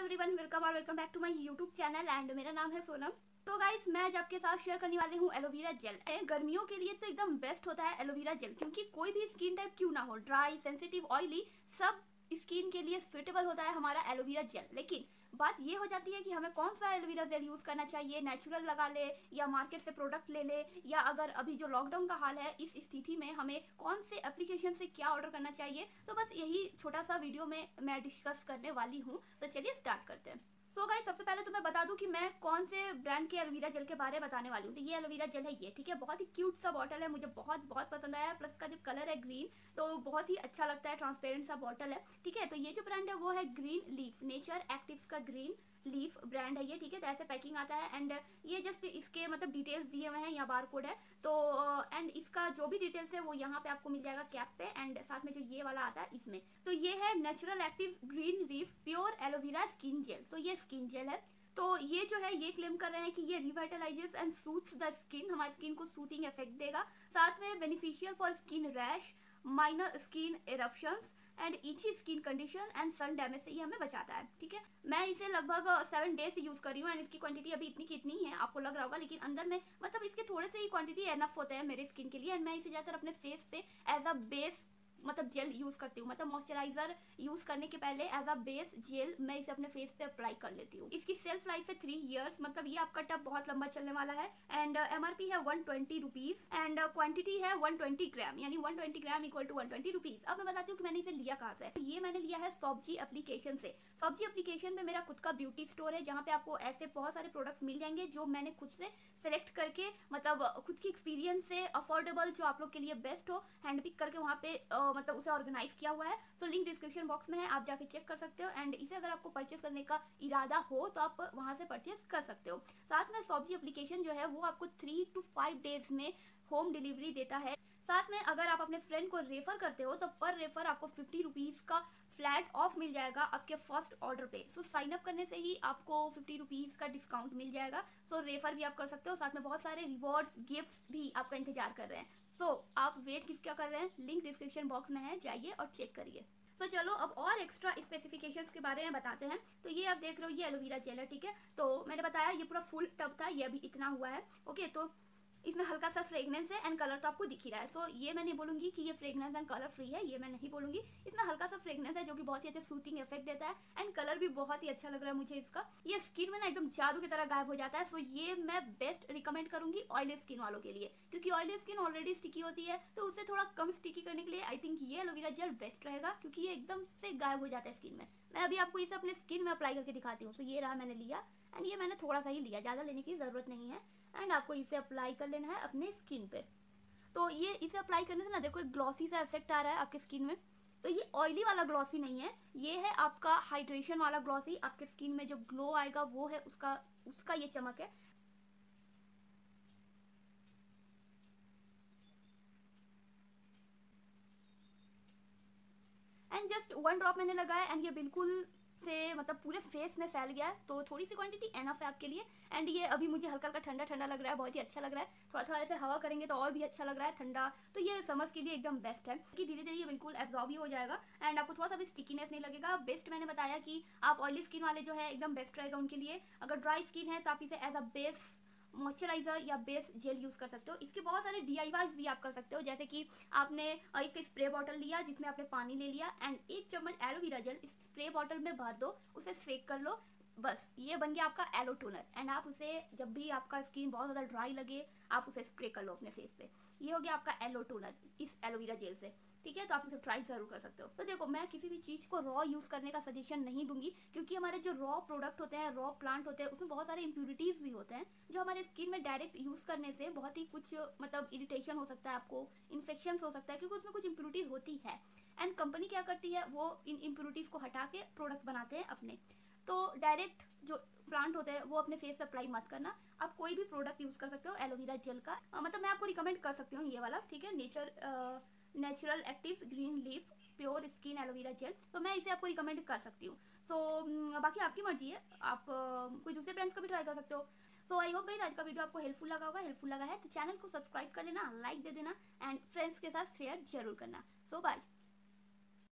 Everyone welcome और welcome back to my YouTube channel and मेरा नाम है सोनम। तो गाइस मैं आज आपके साथ शेयर करने वाली हूँ एलोवेरा जेल गर्मियों के लिए तो एकदम बेस्ट होता है एलोवेरा जेल क्योंकि कोई भी स्किन टाइप क्यों ना हो ड्राई सेंसिटिव ऑयली सब स्किन के लिए सुटेबल होता है हमारा एलोवेरा जेल लेकिन बात ये हो जाती है कि हमें कौन सा एलोवेरा जेल यूज़ करना चाहिए? नेचुरल लगा ले या मार्केट से प्रोडक्ट ले ले? या अगर अभी जो लॉकडाउन का हाल है, इस स्थिति में हमें कौन से एप्लीकेशन से क्या ऑर्डर करना चाहिए? तो बस यही छोटा सा वीडियो में मैं डिस्कस करने वाली हूँ। तो चलिए स्टार्ट करते हैं। सो गाइस सबसे पहले तो मैं बता दूँ कि मैं कौन से ब्रांड के एलोवेरा जेल के बारे में बताने वाली हूँ। तो ये एलोवेरा जेल है ये, ठीक है? बहुत ही क्यूट सा बॉटल है, मुझे बहुत बहुत पसंद आया। प्लस का जो कलर है ग्रीन तो बहुत ही अच्छा लगता है ट्रांसपेरेंट सा बॉटल है, ठीक है? तो ये जो ब्रांड है, वो है ग्रीन लीफ नेचर एक्टिव का ग्रीन लीफ ब्रांड है ये, ठीक है? तो ऐसे पैकिंग आता है एंड ये जस्ट इसके मतलब डिटेल्स दिए हुए हैं, यहाँ बार कोड है। तो एंड इसका जो भी डिटेल्स है वो यहाँ पे आपको मिल जाएगा कैप पे एंड साथ में जो ये वाला आता है इसमें। तो ये है natural active green leaf pure aloe vera skin gel तो ये स्किन जेल है। तो ये जो है, ये क्लेम कर रहे हैं कि ये revitalises and soothes the skin हमारी स्किन को सूटिंग इफ़ेक्ट देगा। साथ में beneficial for skin rash minor skin eruptions and itchy skin condition and sun damage से ये हमें बचाता है, ठीक है? मैं इसे लगभग सेवन डेज़ से यूज़ कर रही हूँ एंड इसकी क्वांटिटी अभी इतनी कितनी है, आपको लग रहा होगा, लेकिन अंदर में मतलब इसके थोड़े से ही क्वांटिटी एनफ होते हैं मेरे स्किन के लिए एंड मैं इसे ज़्यादातर अपने फेस पे एज अ बेस मतलब जेल यूज़ करती हूँ। मतलब मॉइस्चराइजर यूज़ करने के पहले एज अ बेस जेल मैं इसे अपने फेस पे अप्लाई कर लेती हूँ। इसकी सेल्फ लाइफ है थ्री इयर्स मतलब ये आपका टब बहुत लंबा चलने वाला है। एंड एम पी है one twenty rupees and quantity है वन ट्वेंटी ग्राम यानी one twenty gram equal to one twenty rupees अब मैं बताती हूँ कि मैंने इसे लिया कहाँ से। तो ये मैंने लिया है सॉबजी एप्लीकेशन से। सॉबजी एप्लीकेशन में मेरा खुद का ब्यूटी स्टोर है जहाँ पे आपको ऐसे बहुत सारे प्रोडक्ट्स मिल जाएँगे जो मैंने खुद से सेलेक्ट करके मतलब खुद की एक्सपीरियंस से अफोर्डेबल जो आप लोग के लिए बेस्ट हो हैंड पिक करके वहाँ पे uh, मतलब उसे ऑर्गेनाइज किया हुआ है। तो लिंक डिस्क्रिप्शन बॉक्स में है आप जाके चेक कर सकते हो। एंड इसे अगर आपको परचेस करने का इरादा हो तो आप वहाँ से परचेस कर सकते हो। साथ में सॉबजी एप्लीकेशन जो है वो आपको थ्री टू फाइव डेज़ में होम डिलीवरी देता है। साथ में अगर आप अपने फ्रेंड को रेफर करते हो तो पर रेफर आपको फिफ्टी रुपीज़ का फ्लैट ऑफ़ मिल जाएगा आपके फ़र्स्ट ऑर्डर पे। सो साइन अप करने से ही आपको फिफ्टी रुपीज़ का डिस्काउंट मिल जाएगा। सो so, रेफर भी आप कर सकते हो। साथ में बहुत सारे रिवॉर्ड्स गिफ्ट भी आपका इंतज़ार कर रहे हैं। सो so, आप वेट किस क्या कर रहे हैं? लिंक डिस्क्रिप्शन बॉक्स में है जाइए और चेक करिए। तो so, चलो अब और एक्स्ट्रा स्पेसिफिकेशन के बारे में बताते हैं। तो ये आप देख रहे हो ये एलोवेरा जेल है ठीक है? तो मैंने बताया ये पूरा फुल टब था ये अभी इतना हुआ है ओके तो इसमें हल्का सा फ्रेगनेंस है एंड कलर तो आपको दिख ही रहा है। सो so, ये मैं नहीं बोलूँगी कि ये फ्रेगनेंस एंड कलर फ्री है ये मैं नहीं बोलूँगी। इसमें हल्का सा फ्रेगनेंस है जो कि बहुत ही अच्छा सूटिंग इफ़ेक्ट देता है एंड कलर भी बहुत ही अच्छा लग रहा है मुझे इसका। ये स्किन में ना एकदम जादू की तरह गायब हो जाता है। सो so, ये मैं बेस्ट रिकमेंड करूँगी ऑयली स्किन वालों के लिए। क्योंकि ऑयली स्किन ऑलरेडी स्टिकी होती है तो उसे थोड़ा कम स्टिकी करने के लिए आई थिंक ये एलोवेरा जेल बेस्ट रहेगा क्योंकि ये एकदम से गायब हो जाता है स्किन में। मैं अभी आपको इसे अपने स्किन में अप्लाई करके दिखाती हूँ। सो ये रहा मैंने लिया एंड ये मैंने थोड़ा सा ही लिया ज़्यादा लेने की ज़रूरत नहीं है। एंड आपको इसे अप्लाई कर लेना है अपने स्किन पे। तो ये, इसे अप्लाई करने से ना देखो एक ग्लॉसी सा इफ़ेक्ट आ रहा है आपके स्किन में। तो ये ऑयली वाला ग्लॉसी नहीं है। ये है आपका हाइड्रेशन वाला ग्लॉसी आपके स्किन में जो ग्लो आएगा वो है उसका उसका ये चमक है। एंड जस्ट वन ड्रॉप मैंने लगाया एंड ये बिल्कुल से मतलब पूरे फेस में फैल गया तो थोड़ी सी क्वांटिटी एनफ है आपके लिए। एंड ये अभी मुझे हल्का हल्का ठंडा ठंडा लग रहा है, बहुत ही अच्छा लग रहा है। थोड़ा थोड़ा ऐसे हवा करेंगे तो और भी अच्छा लग रहा है, ठंडा। तो ये समर्स के लिए एकदम बेस्ट है। कि धीरे धीरे ये बिल्कुल एब्जॉर्व ही हो जाएगा। एंड आपको थोड़ा सा भी स्टिकीनेस नहीं लगेगा। बेस्ट मैंने बताया कि आप ऑयली स्किन वाले जो है, एकदम बेस्ट रहेगा उनके लिए। अगर ड्राई स्किन है तो आप इसे एज अ बेस मॉइस्चराइजर या बेस जेल यूज़ कर सकते हो। इसके बहुत सारे डी भी आप कर सकते हो, जैसे कि आपने एक स्प्रे बॉटल लिया, जिसमें आपने पानी ले लिया एंड एक चम्मच एलोवेरा जेल स्प्रे बॉटल में भर दो, उसे सेक कर लो, बस, ये बन गया आपका एलो टोनर एंड आप उसे, जब भी आपका स्किन बहुत ज़्यादा ड्राई लगे, आप उसे स्प्रे कर लो अपने फेस पे। ये हो गया आपका एलो टोनर इस एलोवेरा जेल से। ठीक है? तो आप इसे ट्राई ज़रूर कर सकते हो। तो देखो मैं किसी भी चीज़ को रॉ यूज़ करने का सजेशन नहीं दूँगी क्योंकि हमारे जो रॉ प्रोडक्ट होते हैं रॉ प्लांट होते हैं उसमें बहुत सारे इंप्यूरिटीज़ भी होते हैं जो हमारे स्किन में डायरेक्ट यूज़ करने से बहुत ही कुछ मतलब इरिटेशन हो सकता है आपको इन्फेक्शन हो सकता है क्योंकि उसमें कुछ इंप्यूरिटीज़ होती है। एंड कंपनी क्या करती है? वो इन इम्प्यूरिटीज़ को हटा के प्रोडक्ट बनाते हैं अपने। तो डायरेक्ट जो प्लांट होते हैं वो अपने फेस पे अप्लाई मत करना। आप कोई भी प्रोडक्ट यूज़ कर सकते हो एलोवेरा जेल का। आ, मतलब मैं आपको रिकमेंड कर सकती हूँ ये वाला ठीक है? Nature natural active green leaf pure skin aloe vera gel तो मैं इसे आपको रिकमेंड कर सकती हूँ। तो बाकी आपकी मर्ज़ी है। आप कोई दूसरे ब्रांड्स का भी ट्राई कर सकते हो। सो आई होप भाई आज का वीडियो आपको हेल्पफुल लगा होगा हेल्पफुल लगा है तो चैनल को सब्सक्राइब कर लेना लाइक दे देना एंड फ्रेंड्स के साथ शेयर ज़रूर करना। सो so, बाय